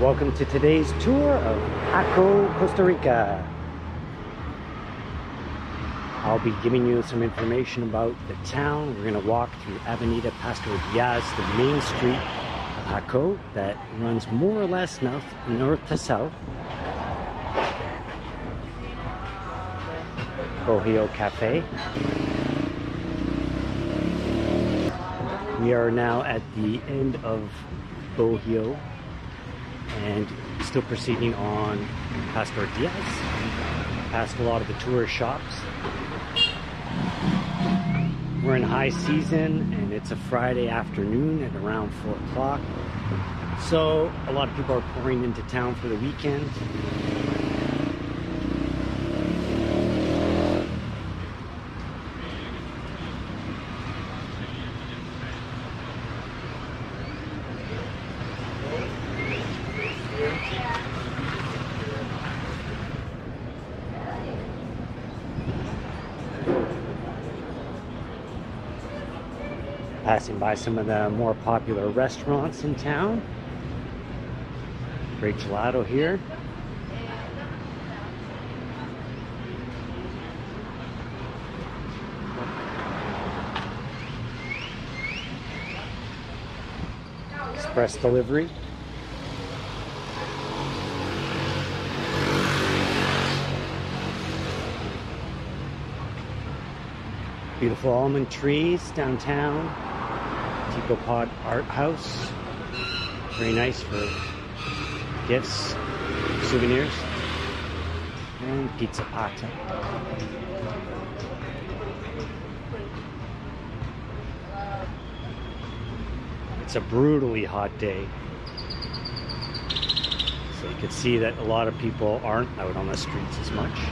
Welcome to today's tour of Jaco, Costa Rica. I'll be giving you some information about the town. We're going to walk through Avenida Pastor Diaz, the main street of Jaco that runs more or less north, north to south. Bohio Cafe. We are now at the end of Bohio and still proceeding on Pastor Diaz. Past a lot of the tourist shops. We're in high season and it's a Friday afternoon at around 4 o'clock. So a lot of people are pouring into town for the weekend. Passing by some of the more popular restaurants in town. Great gelato here. Express delivery. Beautiful almond trees downtown. Tico Pod Art House. Very nice for gifts, souvenirs. And Pizza Pata. It's a brutally hot day. So you can see that a lot of people aren't out on the streets as much.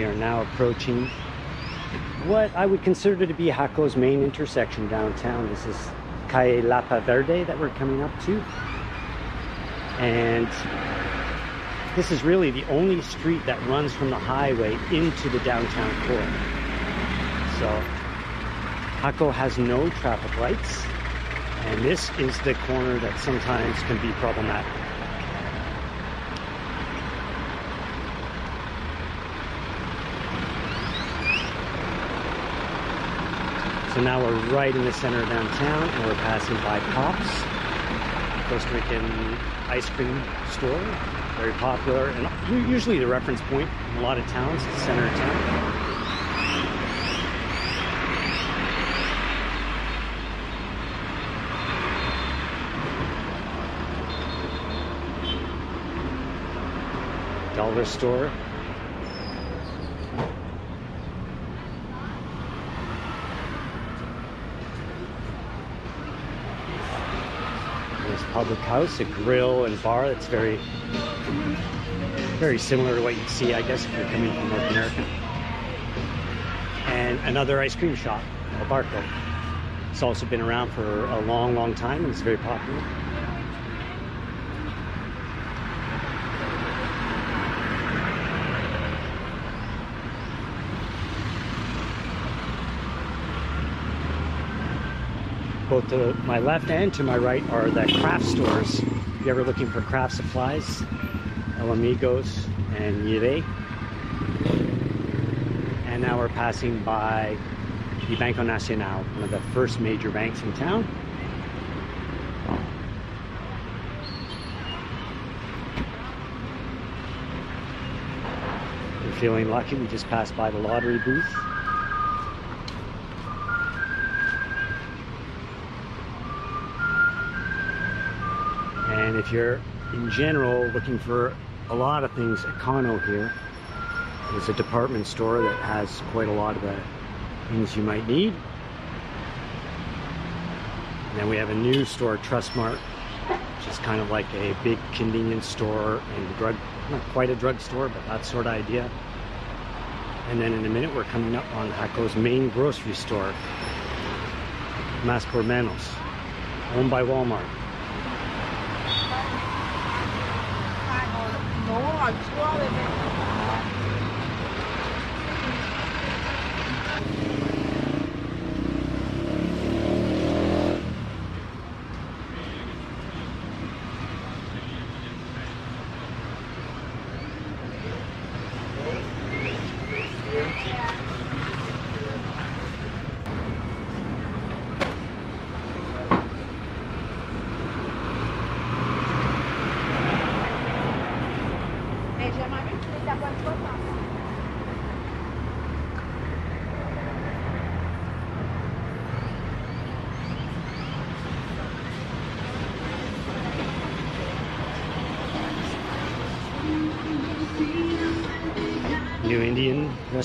We are now approaching what I would consider to be Jaco's main intersection downtown. This is Calle Lapa Verde that we're coming up to. And this is really the only street that runs from the highway into the downtown core. So Jaco has no traffic lights. And this is the corner that sometimes can be problematic. So now we're right in the center of downtown and we're passing by Pops, Costa Rican ice cream store, very popular and usually the reference point in a lot of towns, the center of town. Dollar store, public house, a grill and bar that's very, very similar to what you'd see, I guess, if you're coming from North America. And another ice cream shop, El Barco. It's also been around for a long, long time and it's very popular. Both to my left and to my right are the craft stores. If you're ever looking for craft supplies, El Amigos and Yire. And now we're passing by the Banco Nacional, one of the first major banks in town. We're feeling lucky, we just passed by the lottery booth. You're in general looking for a lot of things, Econo here is a department store that has quite a lot of the things you might need. And then we have a new store, Trustmart, which is kind of like a big convenience store and drug, not quite a drugstore, but that sort of idea. And then in a minute, we're coming up on Jaco's main grocery store, Mas por Menos, owned by Walmart. 너往맛있 고,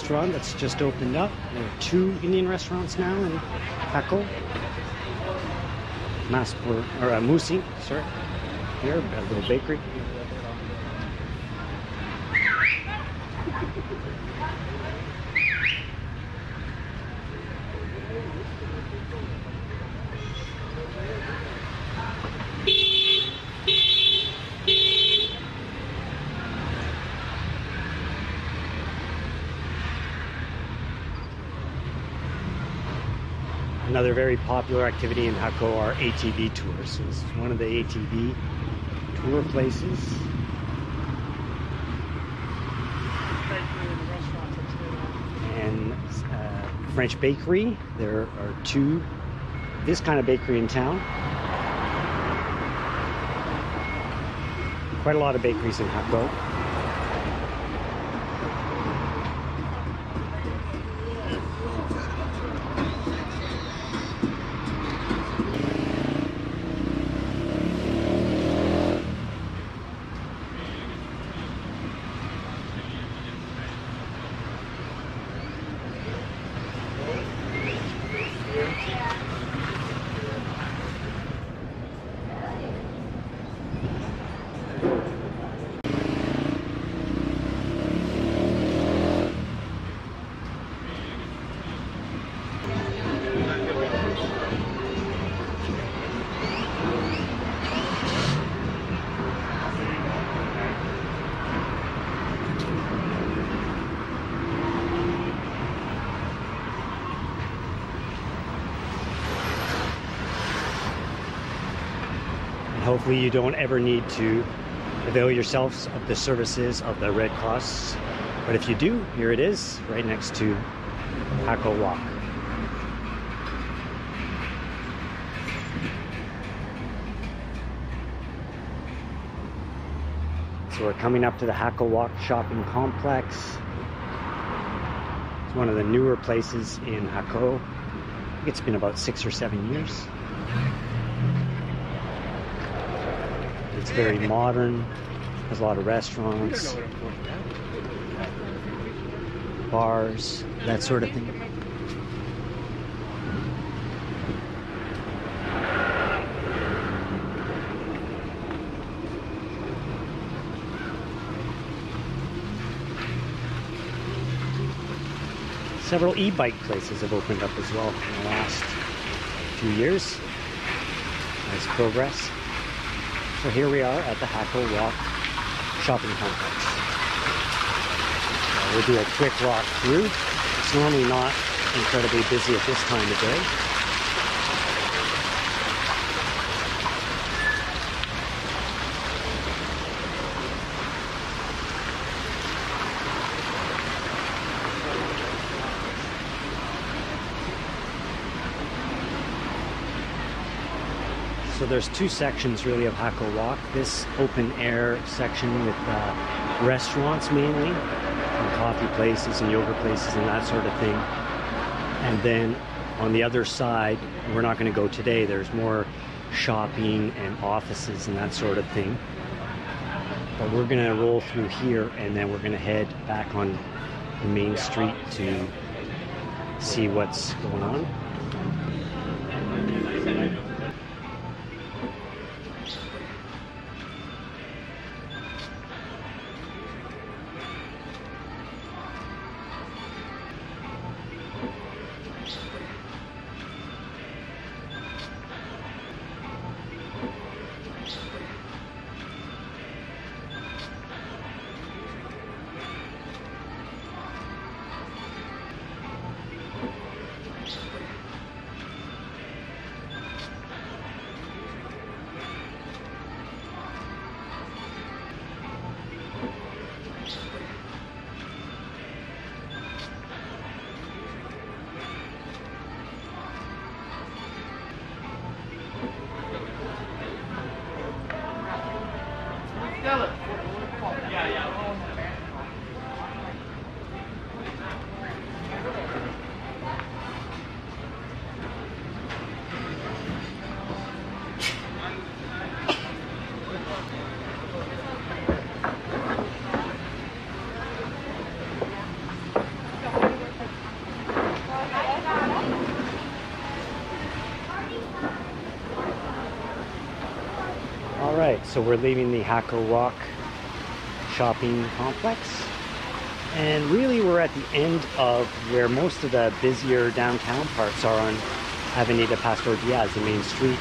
restaurant that's just opened up. There are two Indian restaurants now in Jaco. Maspur, or uh, Musi, sorry. Here, a little bakery. Another very popular activity in Jaco are ATV tours. This is one of the ATV tour places. And uh, French bakery. There are two, this kind of bakery in town. Quite a lot of bakeries in Jaco. Hopefully you don't ever need to avail yourselves of the services of the Red Cross. But if you do, here it is, right next to Jaco Walk. So we're coming up to the Jaco Walk shopping complex. It's one of the newer places in Jaco. It's been about six or seven years. It's very modern, has a lot of restaurants, bars, that sort of thing. Several e-bike places have opened up as well in the last few years. Nice progress. So here we are at the Jaco Walk shopping complex. Uh, we'll do a quick walk through. It's normally not incredibly busy at this time of day. So there's two sections really of Jaco Walk. This open air section with uh, restaurants mainly, and coffee places and yoga places and that sort of thing. And then on the other side, we're not going to go today. There's more shopping and offices and that sort of thing. But we're going to roll through here and then we're going to head back on the main street to see what's going on. so we're leaving the Jaco Walk shopping complex. And really we're at the end of where most of the busier downtown parts are on Avenida Pastor Diaz, the main street.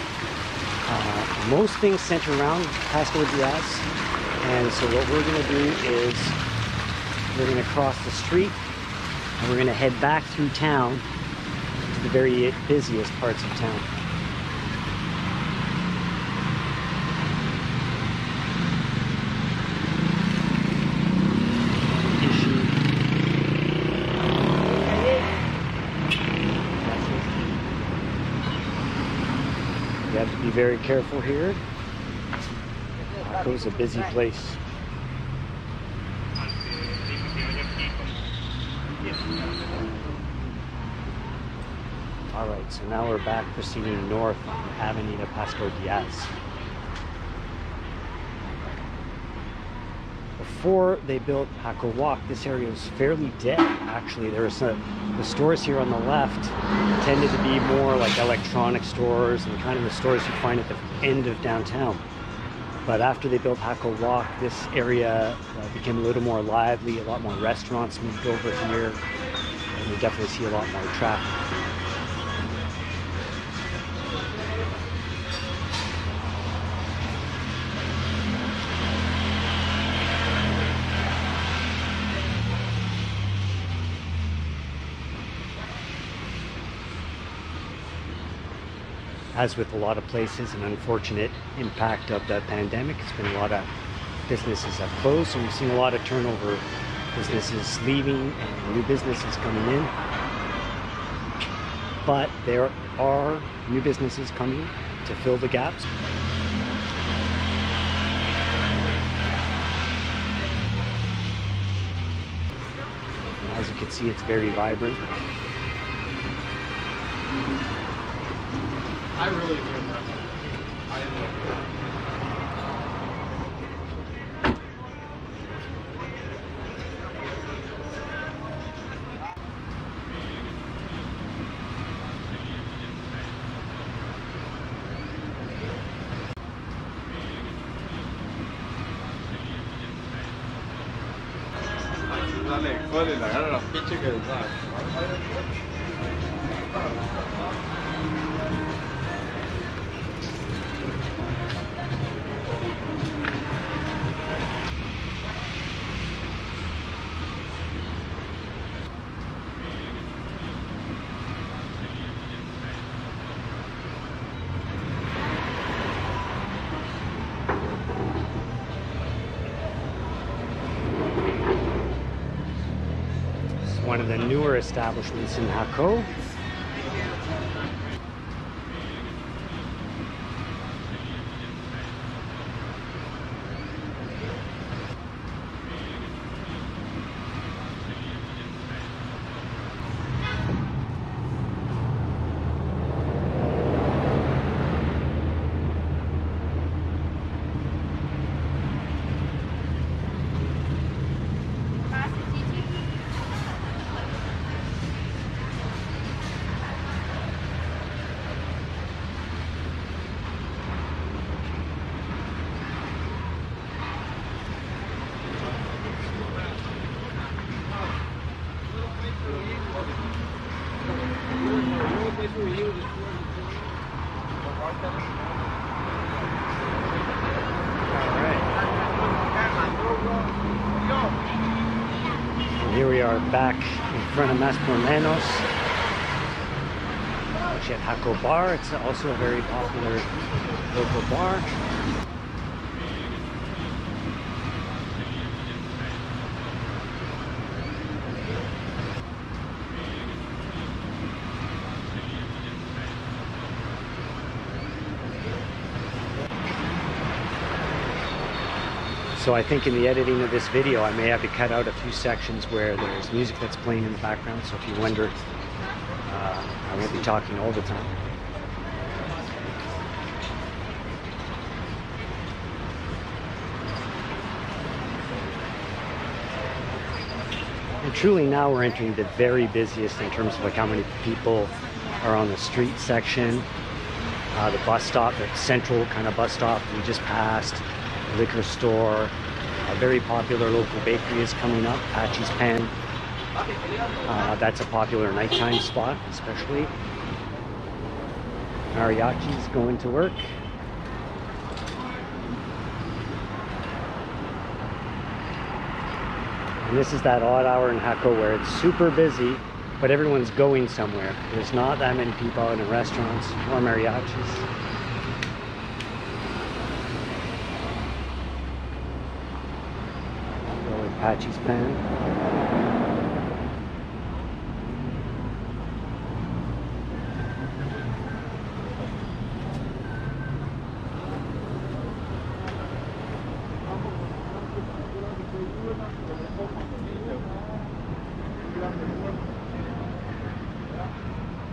Uh, most things center around Pastor Diaz. And so what we're gonna do is we're gonna cross the street and we're gonna head back through town to the very busiest parts of town. You have to be very careful here. Jaco's a busy place. All right, so now we're back proceeding north on Avenida Pastor Diaz. Before they built Jaco Walk, this area was fairly dead. Actually, there some the stores here on the left tended to be more like electronic stores and kind of the stores you find at the end of downtown. But after they built Jaco Walk, this area uh, became a little more lively. A lot more restaurants moved over here, and you definitely see a lot more traffic. As with a lot of places, an unfortunate impact of the pandemic. It's been a lot of businesses have closed, so we've seen a lot of turnover, businesses leaving and new businesses coming in. But there are new businesses coming to fill the gaps. As you can see, it's very vibrant. I really do. One of the newer establishments in Jaco. And here we are back in front of Mas por Menos, Jaco Bar. It's also a very popular local bar. So I think in the editing of this video, I may have to cut out a few sections where there's music that's playing in the background. So if you wonder, won't be talking all the time. And truly now we're entering the very busiest in terms of like how many people are on the street section. uh, the bus stop, the central kind of bus stop we just passed, liquor store, a very popular local bakery is coming up, Patchy's Pen. Uh, that's a popular nighttime spot, especially. Mariachi's going to work. And this is that odd hour in Jaco where it's super busy, but everyone's going somewhere. There's not that many people out in the restaurants or mariachis. Apache's Pen.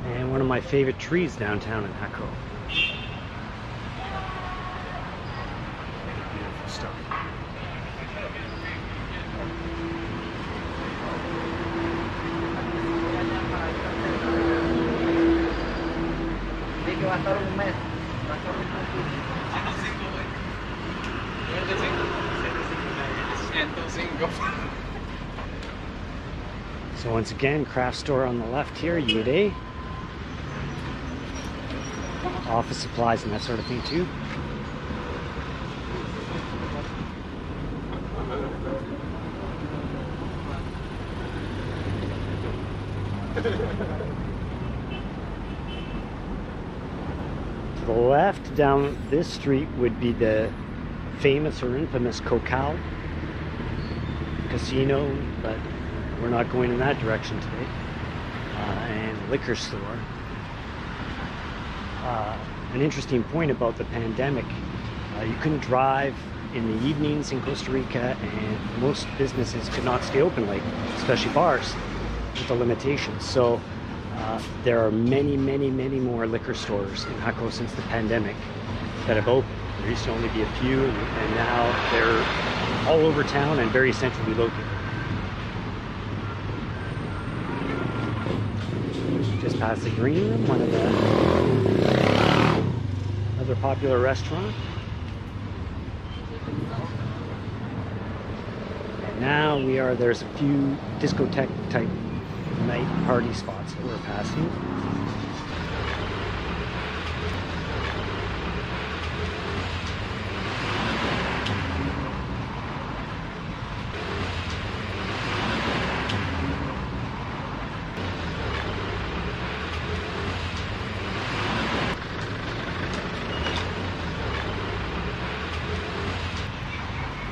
And one of my favorite trees downtown in. 105. So once again, craft store on the left here, Yude. Office supplies and that sort of thing too. To the left down this street would be the famous or infamous Cocal casino, but we're not going in that direction today. Uh, and liquor store. Uh, an interesting point about the pandemic uh, you couldn't drive in the evenings in Costa Rica, and most businesses could not stay open late, especially bars, with the limitations. So uh, there are many, many, many more liquor stores in Jaco since the pandemic that have opened. There used to only be a few, and, and now they're all over town and very centrally located. Just past the green room, one of the another popular restaurant. And now we are there's a few discotheque type night party spots that we're passing.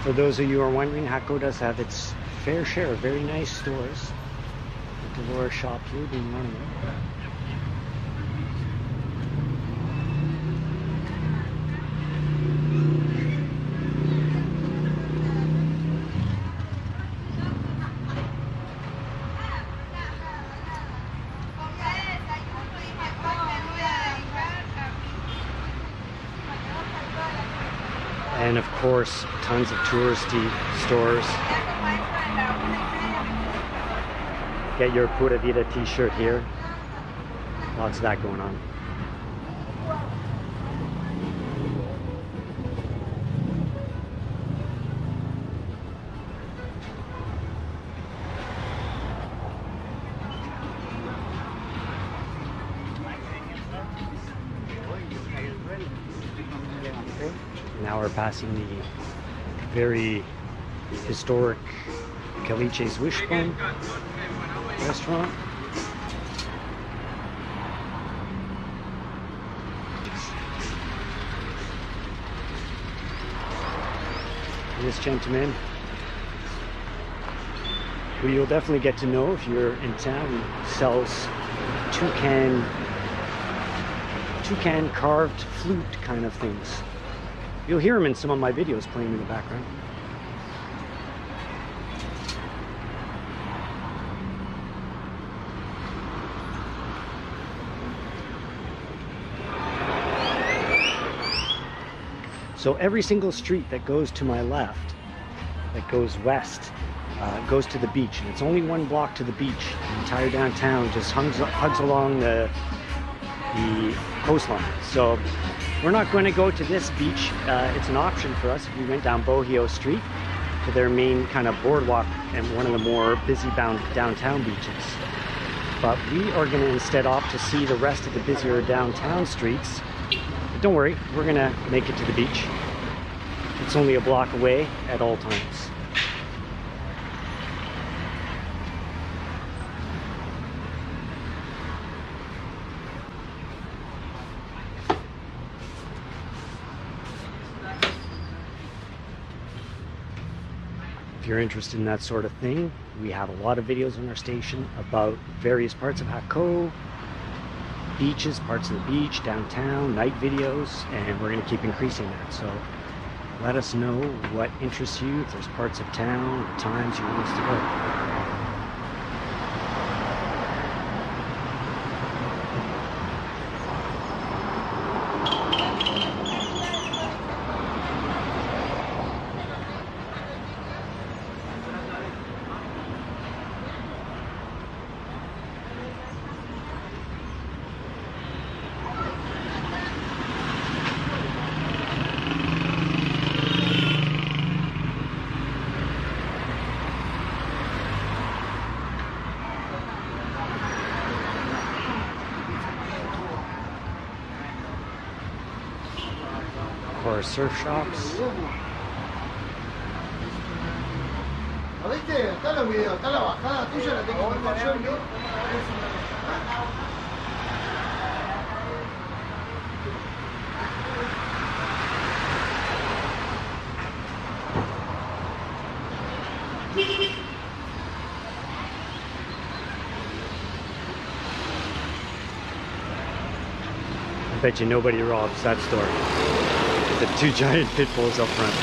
For those of you who are wondering, Jaco does have its fair share of very nice stores. The Dolores shop here being one of them. And of course, tons of touristy stores. Get your Pura Vida t-shirt here. Lots of that going on. Now we're passing the very historic Caliche's Wishbone restaurant. This gentleman, who you'll definitely get to know if you're in town, sells toucan, toucan carved flute kind of things. You'll hear him in some of my videos playing in the background. So every single street that goes to my left, that goes west, uh, goes to the beach, and it's only one block to the beach. The entire downtown just hugs, hugs along the the coastline. So we're not going to go to this beach. Uh, it's an option for us we went down Bohio Street to their main kind of boardwalk and one of the more busy bound downtown beaches. But we are going to instead opt to see the rest of the busier downtown streets. But don't worry, we're going to make it to the beach. It's only a block away at all times. You're interested in that sort of thing, we have a lot of videos on our station about various parts of Jaco, beaches, parts of the beach, downtown, night videos, and we're going to keep increasing that. So let us know what interests you, if there's parts of town or times you want us to go. Ver yo. I bet you nobody robs that store. The two giant pit bulls up front.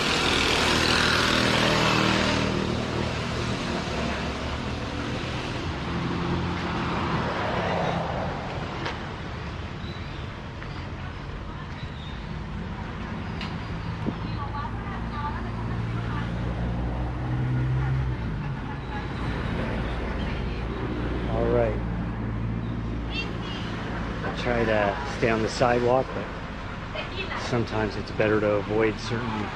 All right. I try to stay on the sidewalk, but sometimes it's better to avoid certain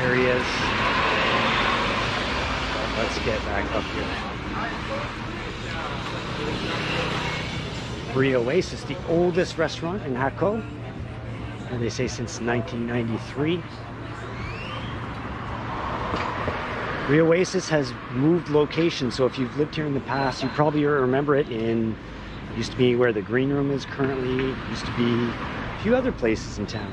areas. But let's get back up here. Rioasis, the oldest restaurant in Jaco. And they say since 1993. Rioasis has moved locations, so if you've lived here in the past, you probably remember it in used to be where the green room is currently, used to be few other places in town.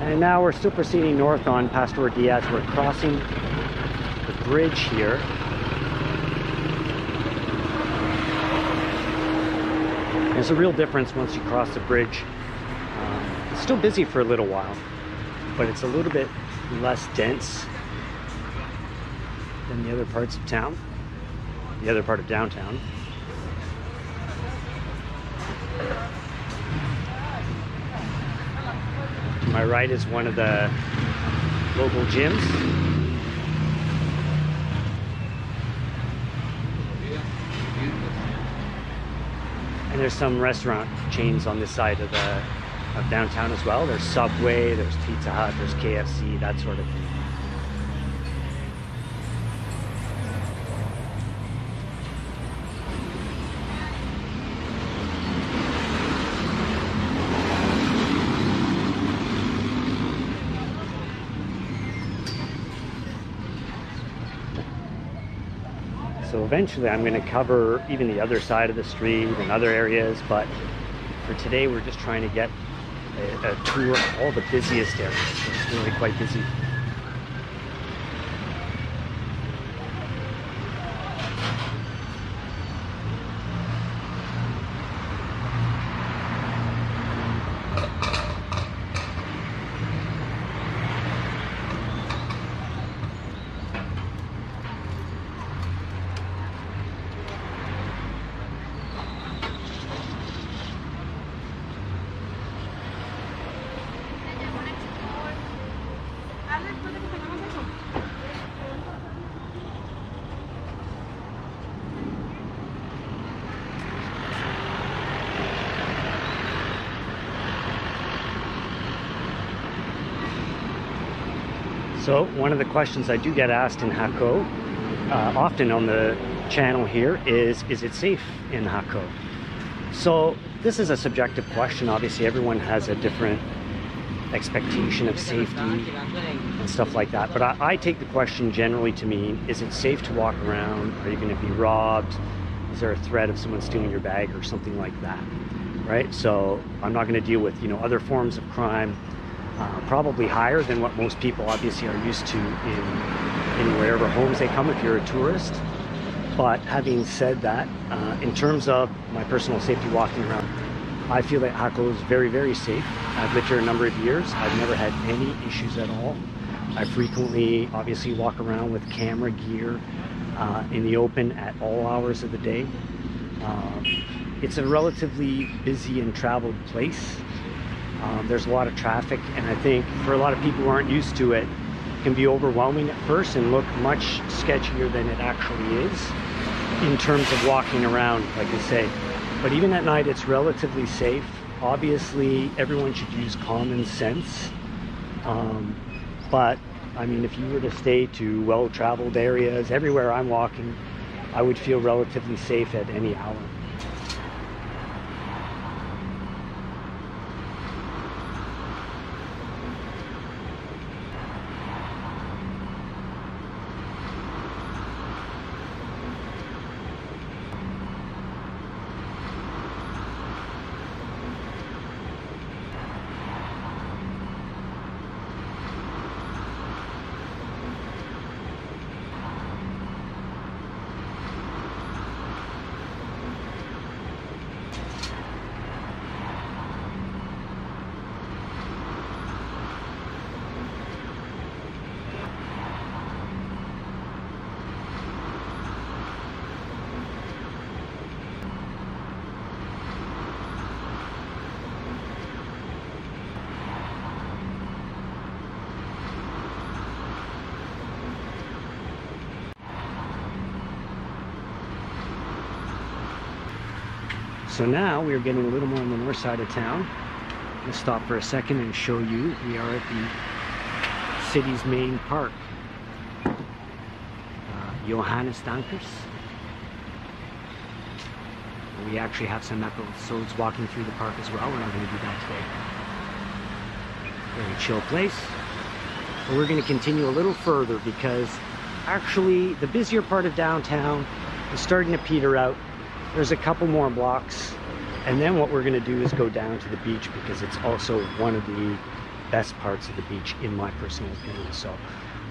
And now we're still proceeding north on Pastor Diaz. We're crossing the bridge here. There's a real difference once you cross the bridge. Um, it's still busy for a little while, but it's a little bit less dense than the other parts of town, the other part of downtown. To my right is one of the local gyms. And there's some restaurant chains on this side of the of downtown as well. There's Subway, there's Pizza Hut, there's KFC, that sort of thing. So eventually I'm going to cover even the other side of the street and other areas, but for today we're just trying to get a, a tour of all the busiest areas. It's really quite busy. So one of the questions I do get asked in Jaco, uh, often on the channel here, is is it safe in Jaco? So this is a subjective question. Obviously, everyone has a different expectation of safety and stuff like that. But I, I take the question generally to mean: Is it safe to walk around? Are you going to be robbed? Is there a threat of someone stealing your bag or something like that? Right. So I'm not going to deal with you know other forms of crime uh, probably higher than what most people obviously are used to in, in wherever homes they come if you're a tourist. But having said that, uh, in terms of my personal safety walking around, I feel that Jaco is very, very safe. I've lived here a number of years. I've never had any issues at all. I frequently, obviously, walk around with camera gear uh, in the open at all hours of the day. Um, it's a relatively busy and traveled place. Um, there's a lot of traffic, and I think for a lot of people who aren't used to it, it can be overwhelming at first and look much sketchier than it actually is in terms of walking around, like I say. But even at night, it's relatively safe. Obviously, everyone should use common sense. Um, but I mean, if you were to stay to well traveled areas, everywhere I'm walking, I would feel relatively safe at any hour. So now we are getting a little more on the north side of town. Let's stop for a second and show you. We are at the city's main park. Uh, Johannes Dankers. We actually have some episodes walking through the park as well. We're not going to do that today. Very chill place. But we're going to continue a little further because actually the busier part of downtown is starting to peter out there's a couple more blocks and then what we're going to do is go down to the beach because it's also one of the best parts of the beach in my personal opinion so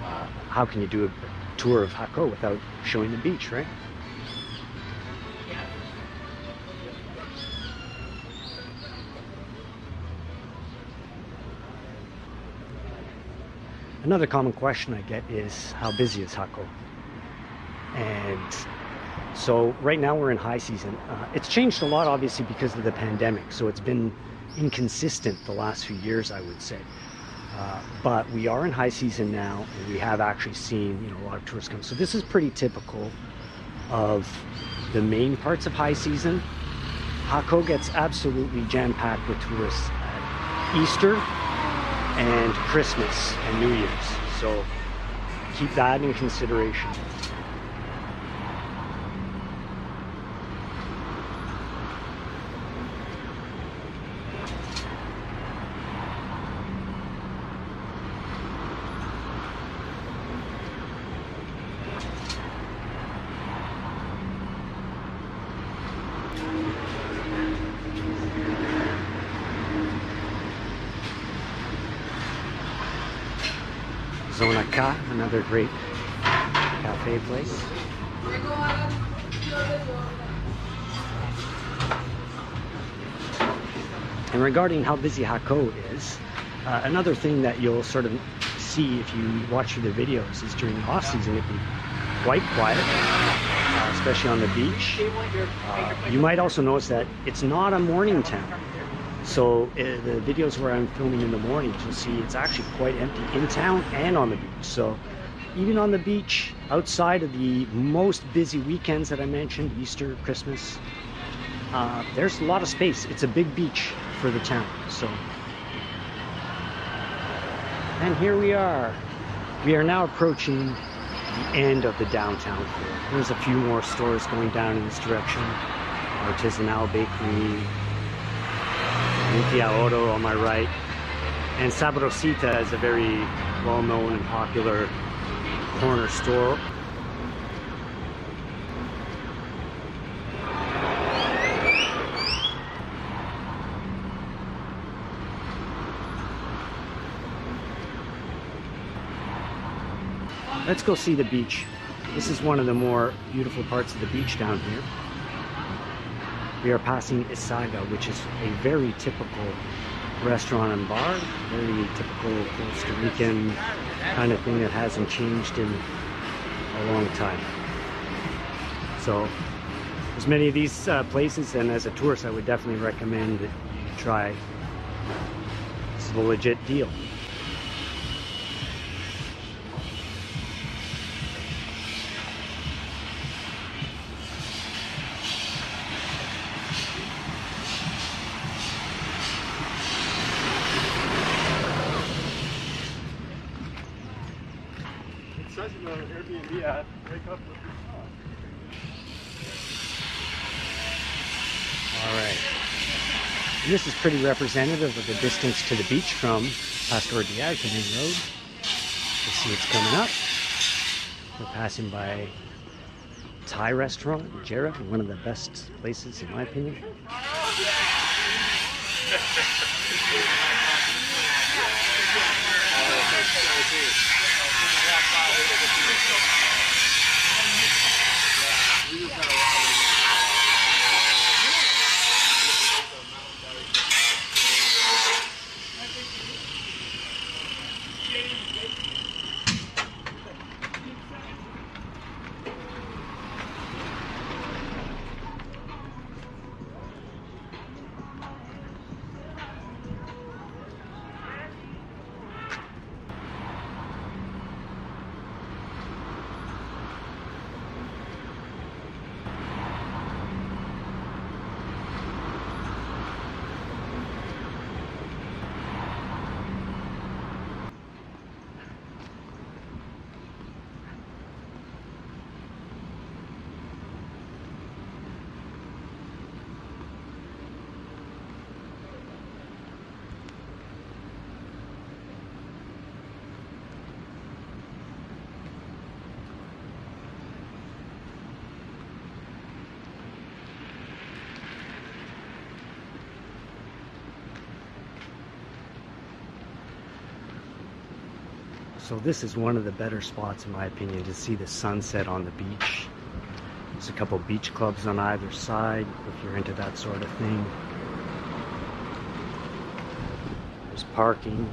uh, how can you do a tour of Jaco without showing the beach right Another common question I get is how busy is Jaco? And so right now we're in high season. Uh, it's changed a lot, obviously, because of the pandemic. So it's been inconsistent the last few years, I would say. Uh, but we are in high season now, and we have actually seen you know a lot of tourists come. So this is pretty typical of the main parts of high season. Jaco gets absolutely jam-packed with tourists at Easter and Christmas and New Year's. So keep that in consideration. Zona K, another great cafe place. And regarding how busy Jaco is, uh, another thing that you'll sort of see if you watch the videos is during the off season it can be quite quiet, uh, especially on the beach. Uh, you might also notice that it's not a morning town. So uh, the videos where I'm filming in the mornings, you'll see it's actually quite empty in town and on the beach. So even on the beach, outside of the most busy weekends that I mentioned, Easter, Christmas, uh, there's a lot of space. It's a big beach for the town. So, and here we are. We are now approaching the end of the downtown. There's a few more stores going down in this direction. Artisanal Bakery, Limpia Oro on my right, and Sabrosita is a very well-known and popular corner store. Let's go see the beach. This is one of the more beautiful parts of the beach down here. We are passing Isaga, which is a very typical restaurant and bar. Very typical Costa Rican kind of thing that hasn't changed in a long time. So, as many of these uh, places, and as a tourist, I would definitely recommend that you try. This is a legit deal. Pretty representative of the distance to the beach from Pastor Diaz, the main road. You see it's coming up. We're passing by Thai restaurant, Jarrah, one of the best places in my opinion. So this is one of the better spots in my opinion to see the sunset on the beach. There's a couple beach clubs on either side if you're into that sort of thing. There's parking.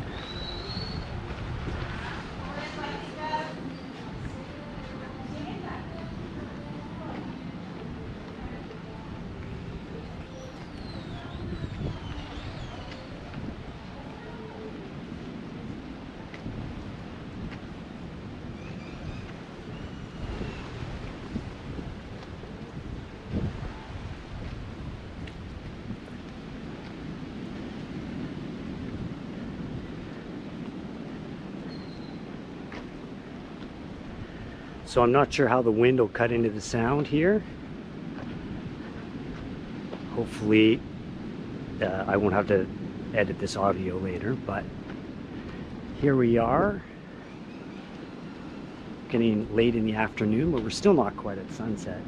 So I'm not sure how the wind will cut into the sound here. Hopefully uh, I won't have to edit this audio later, but here we are. Getting late in the afternoon, but we're still not quite at sunset.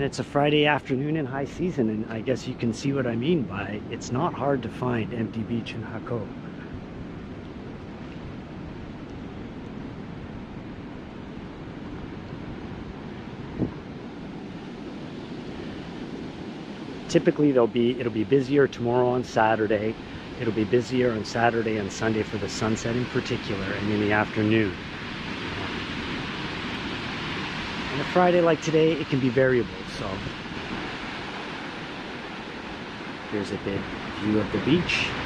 And it's a Friday afternoon in high season, and I guess you can see what I mean by it's not hard to find empty beach in Jaco. Typically, there'll be it'll be busier tomorrow on Saturday. It'll be busier on Saturday and Sunday for the sunset in particular, and in the afternoon. And a Friday like today, it can be variable. So here's a big view of the beach.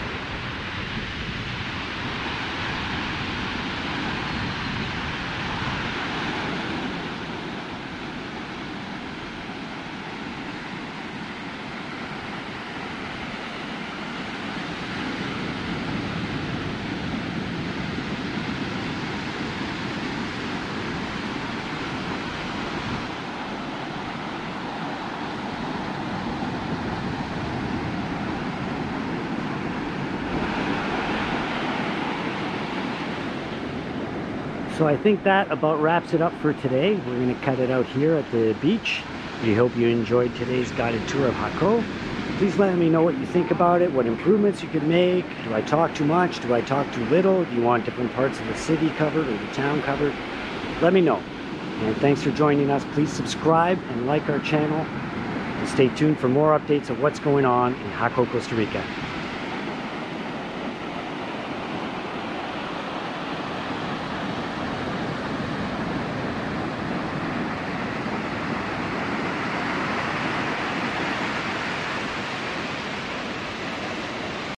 So I think that about wraps it up for today. We're going to cut it out here at the beach. We hope you enjoyed today's guided tour of Jaco. Please let me know what you think about it, what improvements you could make. Do I talk too much? Do I talk too little? Do you want different parts of the city covered or the town covered? Let me know. And thanks for joining us. Please subscribe and like our channel. And stay tuned for more updates of what's going on in Jaco, Costa Rica.